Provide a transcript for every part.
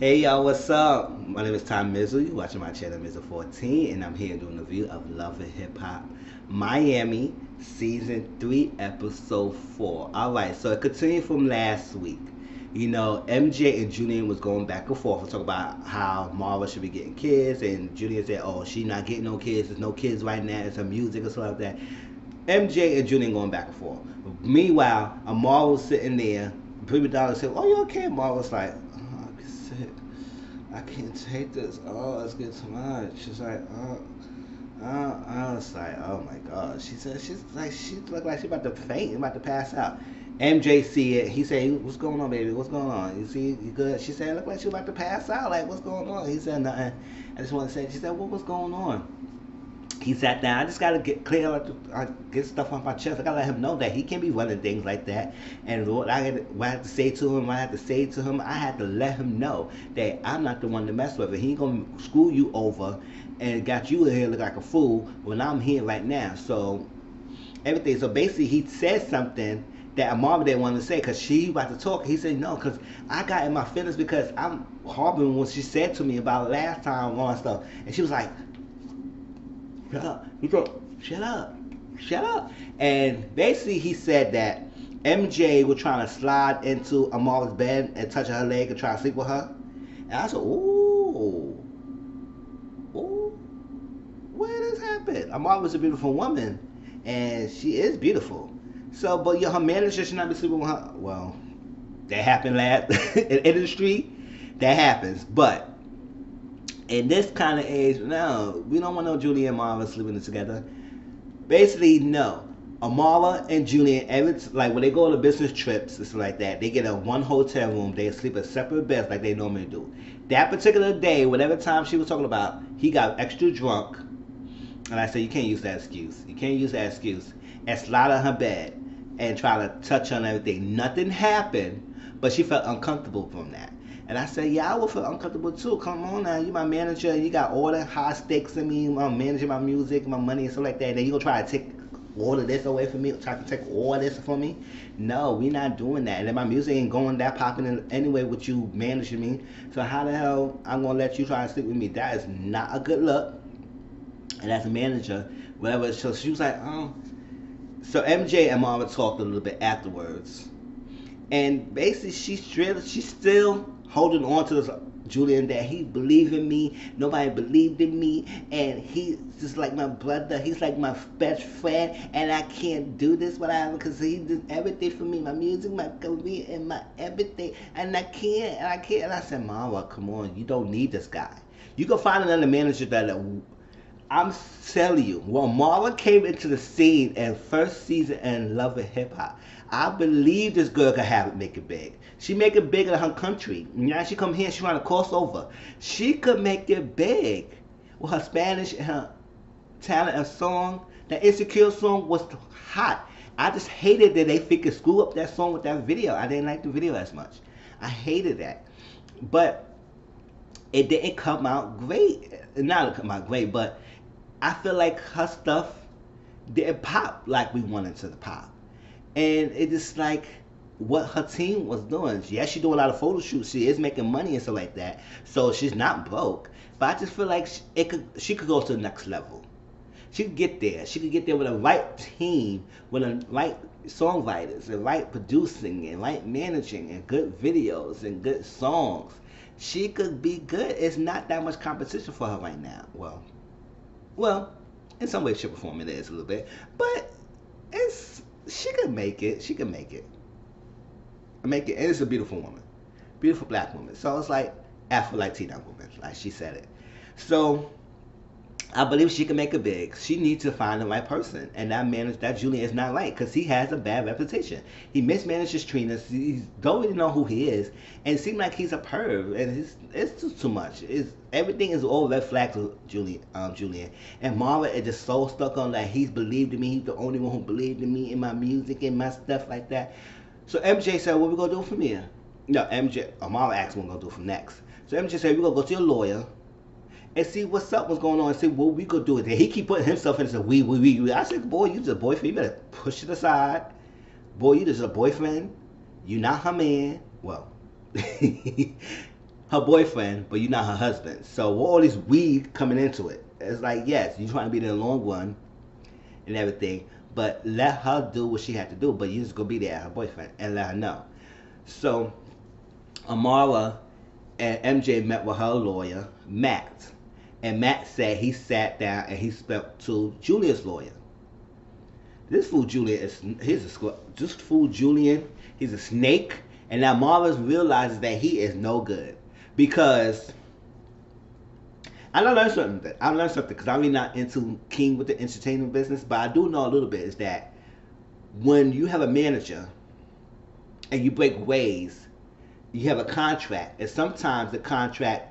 Hey y'all, what's up? My name is Tom Mizzle. You're watching my channel Mizzle14, and I'm here doing a review of Love and Hip Hop Miami Season 3, Episode 4. Alright, so it continued from last week. You know, MJ and Julian was going back and forth to talk about how Amara should be getting kids, and Julian said, oh, she not getting no kids, there's no kids right now, it's her music or something like that. MJ and Julian going back and forth. Meanwhile, Amara was sitting there, Prima Donna said, oh, you okay? Amara was like, I can't take this. Oh, it's getting too much. She's like, oh, oh, I was like, oh my god. She said she's like she looked like she about to faint, about to pass out. MJ see it. He said, "What's going on, baby? What's going on? You see, you good?" She said, "Look like she about to pass out. Like, what's going on?" He said, "Nothing." I just want to say. She said, "What was going on?" He sat down. I just gotta get clear, uh, get stuff off my chest. I gotta let him know that he can't be running things like that. And what I had, what I had to say to him, I had to say to him, I had to let him know that I'm not the one to mess with it. He ain't gonna screw you over and got you in here look like a fool when I'm here right now. So everything. So basically, he said something that Amara didn't want to say because she about to talk. He said no because I got in my feelings because I'm harboring what she said to me about last time on stuff, and she was like, shut up. He said, shut up, shut up. And basically, he said that MJ was trying to slide into Amara's bed and touch her leg and try to sleep with her. And I said, ooh, ooh, where this happen? Amara was a beautiful woman, and she is beautiful. So, but yeah, her manager should not be sleeping with her. Well, that happened last in industry. That happens, but in this kind of age, no, we don't want no Julie and Amara sleeping together. Basically, no. Amara and Julian, every like when they go on business trips, it's like that. They get a one hotel room. They sleep in separate beds like they normally do. That particular day, whatever time she was talking about, he got extra drunk, and I said you can't use that excuse. You can't use that excuse. And slide on her bed and try to touch and everything. Nothing happened, but she felt uncomfortable from that. And I said, yeah, I would feel uncomfortable too. Come on now, you my manager, you got all the high stakes in me, I'm managing my music, my money and stuff like that. And then you gonna try to take all of this away from me, try to take all this from me? No, we not doing that. And then my music ain't going that popping in anyway with you managing me. So how the hell I'm gonna let you try to sleep with me? That is not a good look. And as a manager, whatever. So she was like, um. So MJ and Mama talked a little bit afterwards, and basically she still she still holding on to this Julian that he believed in me. Nobody believed in me, and he's just like my brother. He's like my best friend, and I can't do this without him because he did everything for me, my music, my career, and my everything, and I can't, and I can't. And I said, Mama, come on, you don't need this guy. You can find another manager that. Uh, I'm telling you, when Marla came into the scene and first season in Love and Hip Hop, I believe this girl could have it, make it big. She make it big in her country. Now she come here, she trying to cross over. She could make it big with her Spanish and her talent and song. That Insecure song was hot. I just hated that they figured screw up that song with that video. I didn't like the video as much. I hated that. But it didn't come out great. Not come out great, but I feel like her stuff didn't pop like we wanted to pop and it is like what her team was doing. Yeah, she do a lot of photo shoots. She is making money and stuff like that. So she's not broke. But I just feel like she, it could she could go to the next level. She could get there. She could get there with a right team, with a right songwriters, and right producing, and right managing, and good videos and good songs. She could be good. It's not that much competition for her right now. Well, well, in some way, shape, or form, it is a little bit, but it's she could make it. She could make it. Make it. And it's a beautiful woman. Beautiful black woman. So it's like Afro Latina woman, like she said it. So I believe she can make it big. She needs to find the right person, and that man, that Julian is not right because he has a bad reputation. He mismanages Trina. He don't really know who he is, and it seems like he's a perv, and it's it's just too much. It's everything is all red flags with Julian. Um, Julian and Amara is just so stuck on that he's believed in me. He's the only one who believed in me in my music and my stuff like that. So MJ said, "What we gonna do from here?" No, MJ. Amara asked, "What we gonna do from next?" So MJ said, "We gonna go to your lawyer." And see what's up, what's going on, and see what we could do with it. He keep putting himself into we, we, we, we. I said, boy, you just a boyfriend. You better push it aside. Boy, you just a boyfriend. You not her man. Well, her boyfriend, but you're not her husband. So with all this weed coming into it, it's like yes, you're trying to be the long one and everything, but let her do what she had to do. But you're just gonna be there, her boyfriend, and let her know. So Amara and MJ met with her lawyer, Matt. And Matt said he sat down and he spoke to Julia's lawyer. This fool Julian is he's a just fool Julian. He's a snake, and now Marvelous realizes that he is no good because I learned something. I learned something because I'm really not into King with the entertainment business, but I do know a little bit is that when you have a manager and you break ways, you have a contract, and sometimes the contract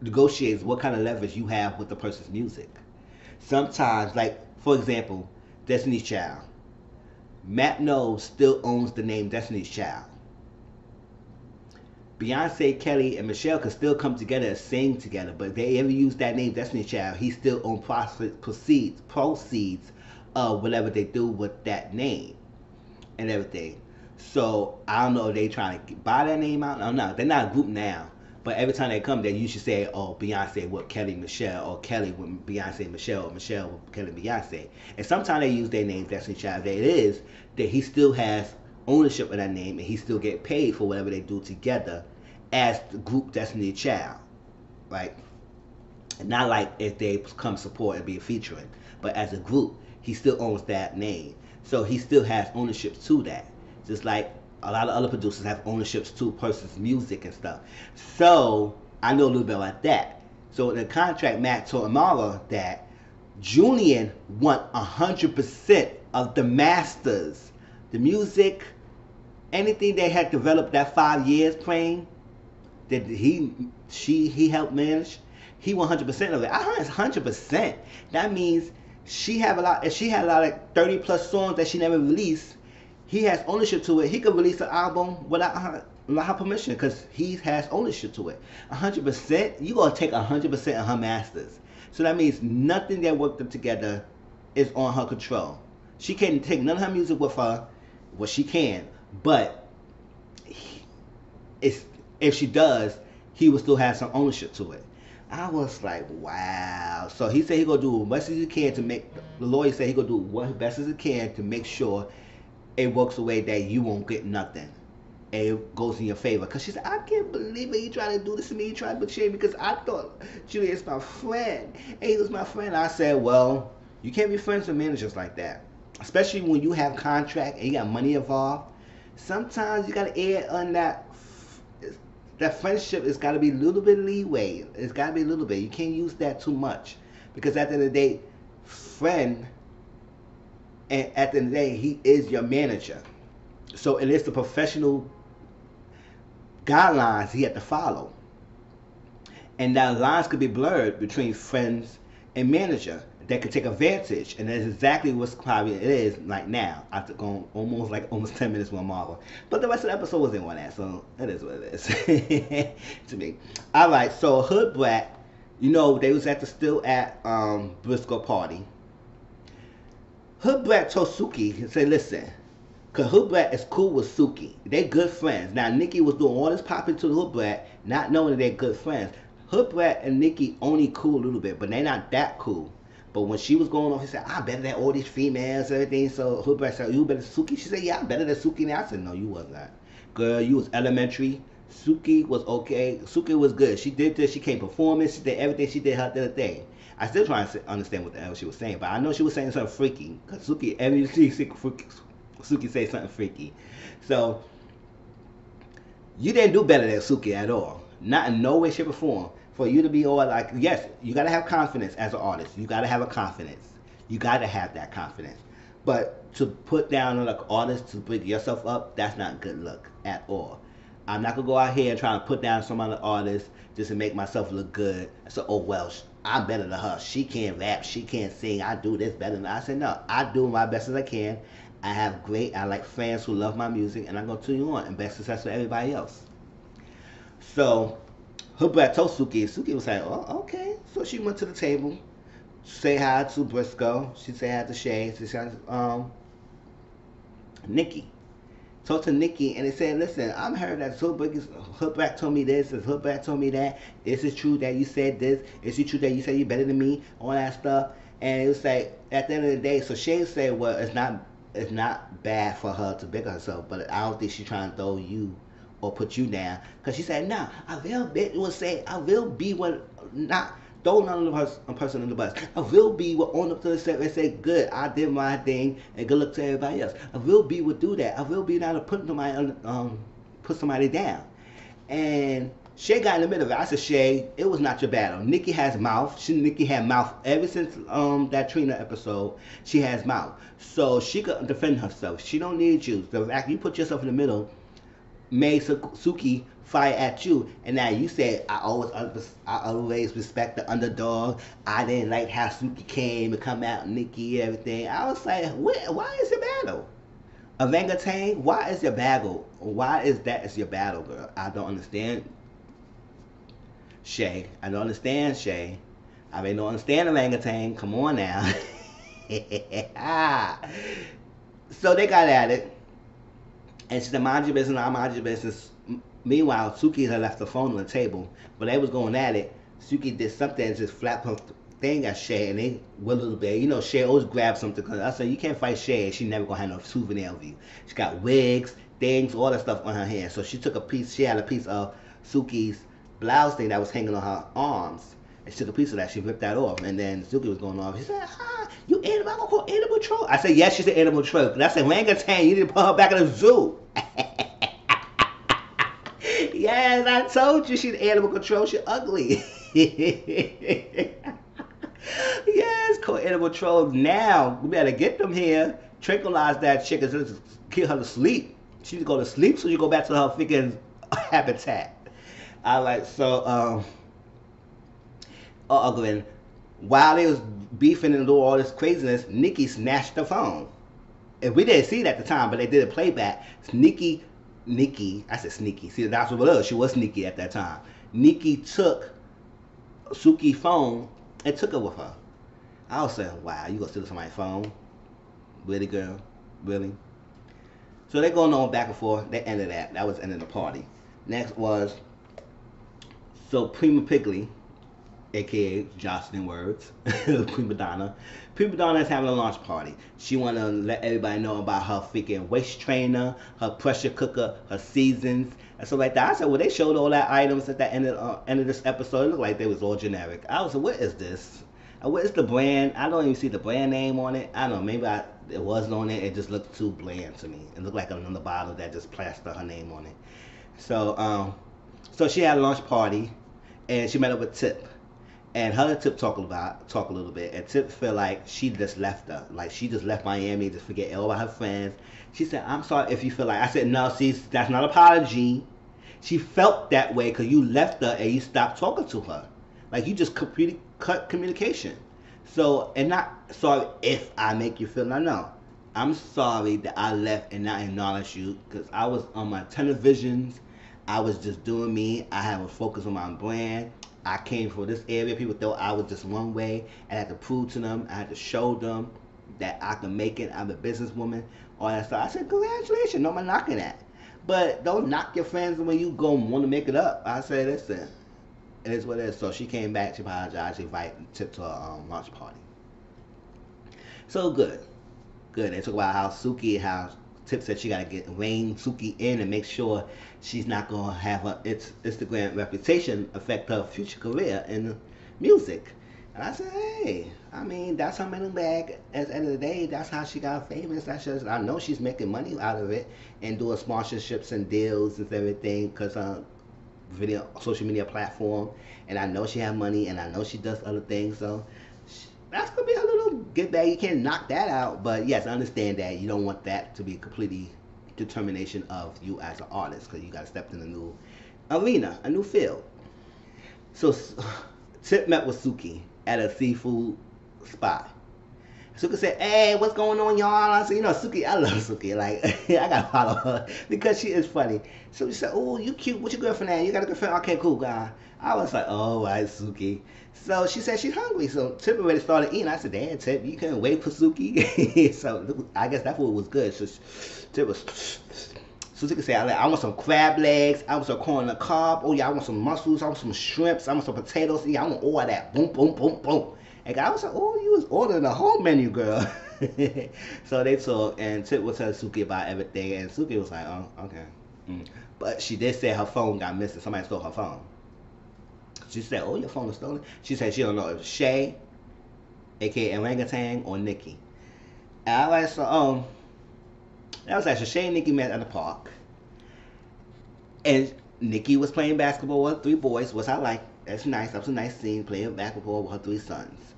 negotiates what kind of leverage you have with the person's music. Sometimes, like for example, Destiny's Child. Matt Knowles still owns the name Destiny's Child. Beyonce, Kelly, and Michelle could still come together and sing together, but if they ever use that name Destiny's Child, he still owns proceeds proceeds of whatever they do with that name and everything. So I don't know if they trying to buy that name out. No, no, they're not a group now. But every time they come, there, you should say, "Oh, Beyonce with Kelly Michelle," or Kelly with Beyonce Michelle, or Michelle with Kelly Beyonce. And sometimes they use their names. Destiny Child. That it is that he still has ownership of that name, and he still get paid for whatever they do together as the group Destiny Child, right? Not like if they come support and be a featuring, but as a group, he still owns that name. So he still has ownership to that. Just like a lot of other producers have ownerships to person's music and stuff. So I know a little bit about that. So in the contract, Matt told Amara that Julian want hundred percent of the masters, the music, anything they had developed that five years playing, that he she he helped manage. He 100 percent of it. I heard 100 percent. That means she have a lot. If she had a lot of 30 plus songs that she never released, he has ownership to it. He could release an album without her, permission because he has ownership to it. 100%, you're going to take 100% of her masters. So that means nothing that worked them together is on her control. She can't take none of her music with her. Well, she can, but it's, if she does, he will still have some ownership to it. I was like, wow. So he said he gonna do as much as he can to make. The lawyer said he gonna do what best as he can to make sure it works a way that you won't get nothing. And it goes in your favor. Because she said, I can't believe it. You trying to do this to me. You trying to betray me because I thought Julius my friend. And he was my friend. I said, well, you can't be friends with managers like that. Especially when you have contract and you got money involved. Sometimes you got to add on that that friendship has got to be a little bit leeway. It's got to be a little bit. You can't use that too much because at the end of the day, friend and at the end of the day, he is your manager. So it is the professional guidelines he had to follow. And that lines could be blurred between friends and manager that could take advantage. And that's exactly what's probably it is like now. After going almost like almost 10 minutes with Marvel. But the rest of the episode wasn't one that, so it is what it is to me. Alright, so Hood Brat, you know, they was at the still at um Briscoe party Hood Brat told Suki and say, listen, because Brat is cool with Suki. They're good friends. Now, Nikki was doing all this popping to Hood Brat, not knowing that they're good friends. Hood Brat and Nikki only cool a little bit, but they're not that cool. But when she was going on, he said, I'm better than all these females and everything. So Hood Brat said, you better Suki? She said, yeah, I'm better than Suki now. I said, no, you was not. Girl, you was elementary. Suki was okay. Suki was good. She did this. She came performing. She did everything. She did her thing. I still trying to understand what the hell she was saying, but I know she was saying something freaky. Cause Suki, every Suki say something freaky. So you didn't do better than Suki at all. Not in no way, shape, or form. For you to be all like, yes, you gotta have confidence as an artist. You gotta have a confidence. You gotta have that confidence. But to put down like artist to bring yourself up, that's not good look at all. I'm not gonna go out here and try to put down some other artist just to make myself look good. So, oh well, I'm better than her. She can't rap. She can't sing. I do this better than I said, no, I do my best as I can. I have great, I like fans who love my music, and I'm going to tune you on and best success for everybody else. So, her brother told Suki, Suki was like, oh, okay. So she went to the table, say hi to Briscoe. She said hi to Shay. She said, um, Nikki. Talked to Nikki and they said, listen, I'm heard that Hoodbrat told me this, and Hoodbrat told me that. Is it true that you said this? Is it true that you said you're better than me? All that stuff. And it was like, at the end of the day, so Shay said, well, it's not it's not bad for her to bigger herself, but I don't think she's trying to throw you or put you down. Because she said, nah, I will be, it was say, I will be what, not, throw none of us a person in the bus. I will be what own up to the set and say, good, I did my thing, and good luck to everybody else. I will be what do that. I will be not to put somebody, um, put somebody down. And Shay got in the middle of it. I said, Shay, it was not your battle. Nikki has mouth. She, Nikki had mouth ever since um, that Trina episode. She has mouth, so she could defend herself. She don't need you. The fact you put yourself in the middle made Suki fire at you, and now you said I always I always respect the underdog. I didn't like how Suki came and come out Nikki everything. I was like, why is your battle? Tang, why is your battle? Why is that is your battle, girl? I don't understand. Shay, I don't understand Shay. I mean, don't understand Tang. Come on now. so they got at it. And she said, mind your business, I mind your business. Meanwhile, Suki had left the phone on the table. But they was going at it. Suki did something and just flapped her thing at Shay and they went a little bit. You know, Shay always grabs something I said, you can't fight Shay she never gonna have no souvenir of you. She got wigs, things, all that stuff on her hand. So she took a piece, she had a piece of Suki's blouse thing that was hanging on her arms. And she took a piece of that, she ripped that off. And then Suki was going off. She said, ah, you animal, I'm gonna call animal troll. I said, yes, she's an animal troll. And I said, orangutan, you need to put her back in the zoo. yes, I told you she's animal control. She's ugly. yes, call animal control Now, we better get them here. Tranquilize that chick and kill her to sleep. She to go to sleep so you go back to her freaking habitat. I like, so, um, uh, Ugly. While they was beefing and doing all this craziness, Nikki snatched the phone. And we didn't see it at the time, but they did a playback. Nikki, Nikki, I said sneaky. See, that's what it was. She was sneaky at that time. Nikki took Suki's phone and took it with her. I was saying, wow, you gonna steal somebody's phone? Really, girl? Really? So they're going on back and forth. They ended that. That was the end of the party. Next was, so Prima Pigley, aka Jocelyn Words, Prima Donna. Prima Donna is having a launch party. She want to let everybody know about her freaking waist trainer, her pressure cooker, her seasons, and so like that. I said, well, they showed all that items at the end of, uh, end of this episode. It looked like they was all generic. I was like, what is this? Uh, what is the brand? I don't even see the brand name on it. I don't know. Maybe I, it wasn't on it. It just looked too bland to me. It looked like another bottle that just plastered her name on it. So, um, so she had a launch party, and she met up with Tip and her and Tip talk about talk a little bit, and Tip feel like she just left her, like she just left Miami, just forget all about her friends. She said, "I'm sorry if you feel like." I said, "No, see, that's not apology." She felt that way because you left her and you stopped talking to her, like you just completely cut communication. So, and not sorry if I make you feel. No, no, I'm sorry that I left and not acknowledge you because I was on my televisions. I was just doing me. I had a focus on my brand. I came from this area. People thought I was just one way. I had to prove to them. I had to show them that I can make it. I'm a businesswoman. All that stuff. I said, congratulations. No, I'm knocking that. But don't knock your friends when you go want to make it up. I said, listen, it is what it is. So she came back. She apologized. She invited Tip to a um, launch party. So good. Good. They talk about how Suki, how Tip said she got to get rein Suki in and make sure she's not going to have her its Instagram reputation affect her future career in music. And I said, hey, I mean, that's her money bag. At the end of the day, that's how she got famous. That's just, I know she's making money out of it and doing sponsorships and deals and everything because her video social media platform. And I know she has money and I know she does other things. So that's gonna be get back. You can't knock that out, but yes, I understand that you don't want that to be a completely determination of you as an artist because you got to step in a new arena, a new field. So Tip met with Suki at a seafood spot. Suki said, "Hey, what's going on, y'all?" I said, "You know, Suki, I love Suki. Like, I gotta follow her because she is funny." So she said, "Oh, you cute. What's your girlfriend at? You got a girlfriend? Okay, cool, guy." I was like, "Oh, right, Suki." So she said she's hungry. So Tip already started eating. I said, "Damn, Tip, you couldn't wait for Suki." so I guess that's what was good. So Tip was Suzuki said, I want some crab legs. I want some corn on the cob. Oh, yeah, I want some mussels. I want some shrimps. I want some potatoes. Yeah, I want all that. Boom, boom, boom, boom. And I was like, oh, you was ordering the whole menu, girl. so they talked, and Tip was telling Suki about everything, and Suki was like, oh, okay. Mm. But she did say her phone got missing. Somebody stole her phone. She said, oh, your phone was stolen? She said she don't know if Shay, aka Orangutan, or Nikki. And I was so, um, that was actually Shay and Nikki met at the park. And Nikki was playing basketball with three boys, which I like. That's nice. That was a nice scene, playing basketball with her three sons.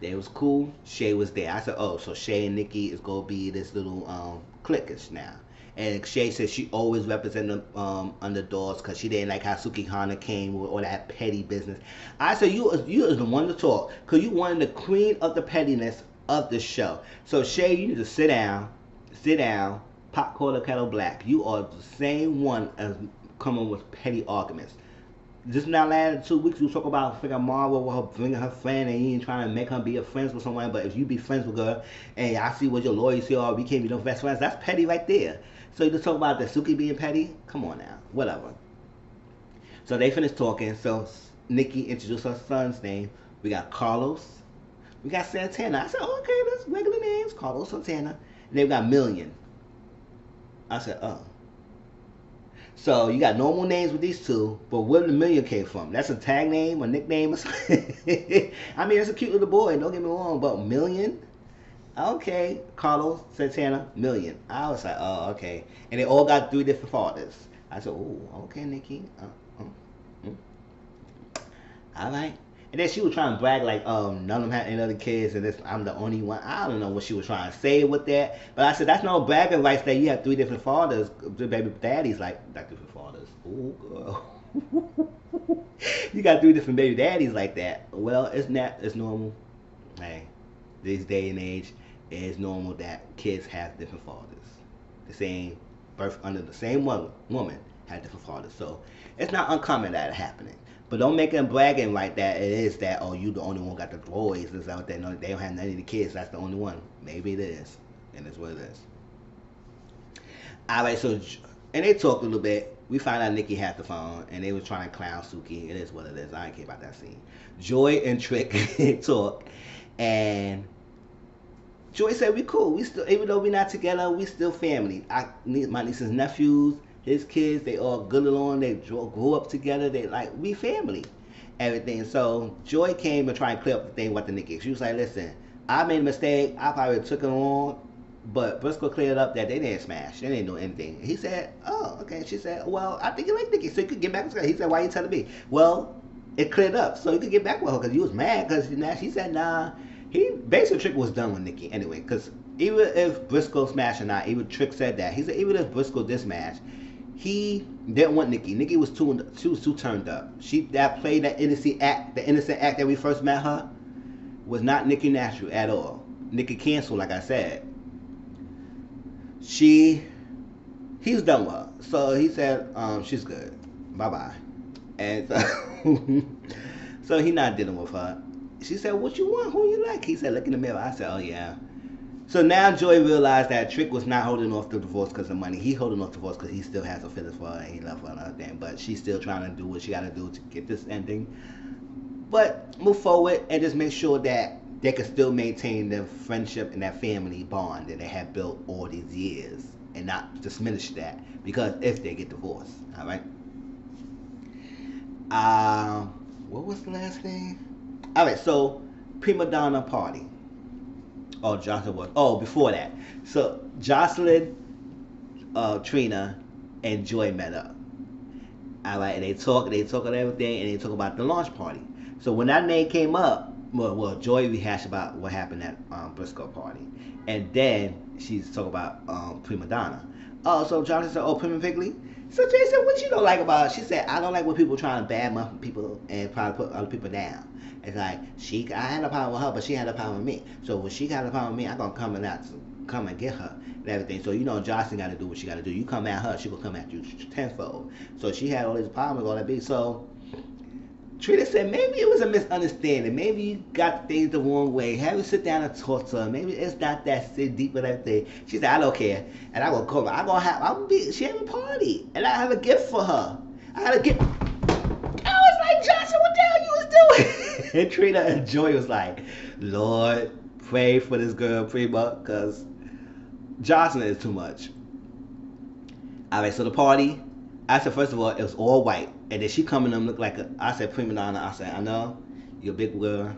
It was cool. Shay was there. I said, oh, so Shay and Nikki is going to be this little um, cliquish now. And Shay said she always represented um, underdogs because she didn't like how Sukihana came with all that petty business. I said, you, you is the one to talk because you wanted the queen of the pettiness of the show. So Shay, you need to sit down, sit down, pop quarter kettle black. You are the same one as coming with petty arguments. Just now last two weeks you talk about freaking Marvel with her bringing her friend and you ain't trying to make her be a friends with someone. But if you be friends with her and I see what your loyalty are, we can't be no best friends. That's petty right there. So you just talk about the Suki being petty? Come on now, whatever. So they finished talking. So Nikki introduced her son's name. We got Carlos. We got Santana. I said, oh, okay, that's regular names. Carlos Santana. And then we got Million. I said, oh. So you got normal names with these two, but where the million came from? That's a tag name, a nickname, or something. I mean, it's a cute little boy. Don't get me wrong, but million. Okay, Carlos Santana, million. I was like, oh, okay. And they all got three different fathers. I said, oh, okay, Nikki. Uh, uh, uh. All right. And then she was trying to brag like, um, none of them had any other kids, and this I'm the only one. I don't know what she was trying to say with that, but I said that's no bragging rights that you have three different fathers. The baby daddies like like different fathers. Ooh, girl. you got three different baby daddies like that. Well, it's not. It's normal. Hey, this day and age, it's normal that kids have different fathers. The same birth under the same woman, woman had different fathers. So it's not uncommon that it happening. But don't make them bragging like that. It is that oh you the only one got the boys. Is out there? No, they don't have none of the kids. That's the only one. Maybe it is, and it's what it is. All right, so and they talked a little bit. We find out Nikki had the phone, and they was trying to clown Suki. It is what it is. I don't care about that scene. Joy and Trick talk, and Joy said we cool. We still, even though we not together, we still family. I my nieces nephews his kids, they all good along. They grew up together. They like we family, everything. So Joy came and tried to clear up the thing with the Nikki. She was like, "Listen, I made a mistake. I probably took it on." But Briscoe cleared up that they didn't smash. They didn't do anything. He said, "Oh, okay." She said, "Well, I think you like Nikki, so you could get back with her." He said, "Why are you telling me?" Well, it cleared up, so you could get back with her because you was mad because now she said, "Nah." He basically Trick was done with Nikki anyway because even if Briscoe smashed or not, even Trick said that. He said even if Briscoe did smash, he didn't want Nikki. Nikki was too she was too turned up. She that played that innocent act, the innocent act that we first met her, was not Nikki natural at all. Nikki canceled, like I said. She, he's done with her, so he said, um, "She's good, bye bye," and so, so he not dealing with her. She said, "What you want? Who you like?" He said, "Look in the mirror." I said, "Oh yeah." So now Joy realized that Trick was not holding off the divorce because of money. He holding off the divorce because he still has a feelings for her and he loves her and everything. But she's still trying to do what she got to do to get this ending. But move forward and just make sure that they can still maintain their friendship and that family bond that they have built all these years and not diminish that because if they get divorced, all right. Um, what was the last thing? All right, so prima donna party. Oh, Jocelyn was. Oh, before that. So Jocelyn, uh, Trina, and Joy met up. All right, and they talk, they talk about everything, and they talk about the launch party. So when that name came up, well, well Joy rehashed about what happened at um, Briscoe party, and then she's talking about um, Prima Donna. Oh, so Jocelyn said, "Oh, Prima Pigley." So Jay said, "What you don't like about?" Her? She said, "I don't like when people trying to badmouth people and probably put other people down." It's like she, I had a problem with her, but she had a problem with me. So when she got a problem with me, I gonna come and out, come and get her and everything. So you know, Jocelyn got to do what she got to do. You come at her, she will come at you tenfold. So she had all these problems, all that big. So Trina said maybe it was a misunderstanding. Maybe you got things the wrong way. Have you sit down and talk to her. Maybe it's not that deep of that thing. She said, I don't care. And I'm gonna come. I'm gonna have. I'm gonna be. She have a party, and I have a gift for her. I had a gift. I was like, Joshua, what the hell you was doing? and Trina and Joy was like, Lord, pray for this girl, Prima, cause Jocelyn is too much. All right, so the party. I said first of all it was all white, and then she coming them look like a. I said prima donna. I said I know you're a big girl,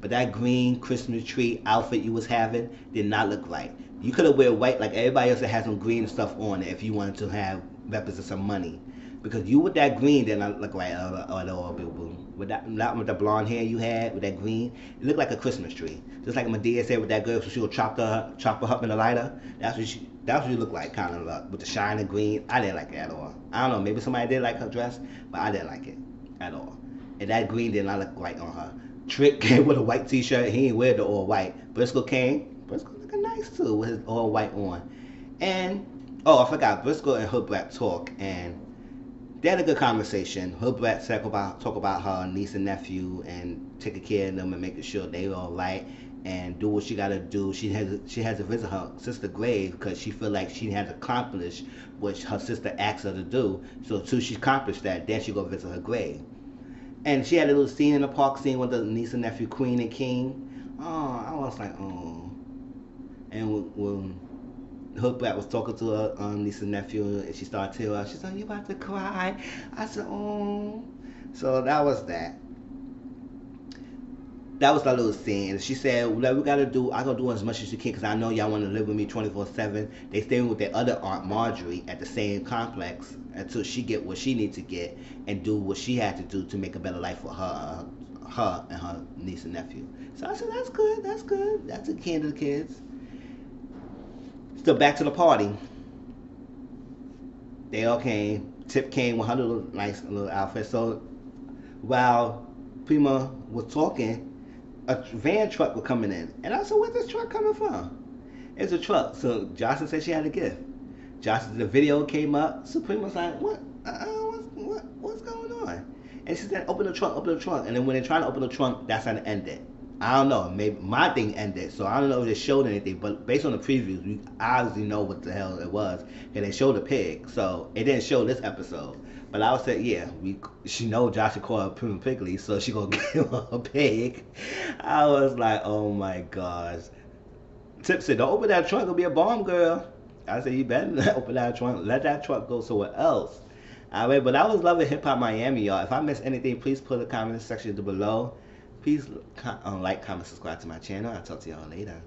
but that green Christmas tree outfit you was having did not look right. You could have wear white like everybody else that had some green stuff on it if you wanted to have represent some money. Because you with that green did not look like at all, boo boo. With that, not with the blonde hair you had, with that green, it looked like a Christmas tree. Just like Madea said with that girl, so she would chop the chop her up in the lighter. That's what she. That's what you look like, kind of with the shiny green. I didn't like it at all. I don't know, maybe somebody did like her dress, but I didn't like it at all. And that green did not look right on her. Trick came with a white t-shirt. He ain't wear the all white. Briscoe came. Briscoe looking nice too with his all white on. And oh, I forgot. Briscoe and Hoodbrat talk, and they had a good conversation. Hoodbrat talk about talk about her niece and nephew and taking care of them and making sure they all right and do what she got to do. She has she has to visit her sister grave because she feel like she has accomplished what her sister asked her to do. So until she accomplished that, then she go visit her grave. And she had a little scene in the park scene with the niece and nephew, Queen and King. Oh, I was like, oh. And when Hoodbrat was talking to her um, niece and nephew, and she started tearing up. She said, "You about to cry?" I said, "Oh." So that was that that was our little scene. She said, "What we gotta do, I gotta do as much as you can, cause I know y'all want to live with me 24/7." They staying with their other aunt Marjorie at the same complex until she get what she need to get and do what she had to do to make a better life for her, her and her niece and nephew. So I said, "That's good. That's good. That's a kid to the kids." So back to the party. They all came. Tip came with her little nice little outfit. So while Prima was talking, a van truck was coming in. And I said, where's this truck coming from? It's a truck. So Jocelyn said she had a gift. Jocelyn, the video came up. Supreme was like, what? Uh, what's, what, what's going on? And she said, open the trunk, open the trunk. And then when they're trying to open the trunk, that's how it ended. I don't know. Maybe my thing ended, so I don't know if they showed anything. But based on the previews, we obviously know what the hell it was, and they showed a pig. So it didn't show this episode. But I would say, yeah, we she know Josh called Prima Piggly, so she gonna give her a pig. I was like, oh my gosh. Tip said, don't open that trunk, it'll be a bomb girl. I said, you better open that trunk, let that truck go somewhere else. I right, but I was loving Hip Hop Miami, y'all. If I missed anything, please put a comment section below. Please uh, like, comment, subscribe to my channel. I'll talk to y'all later.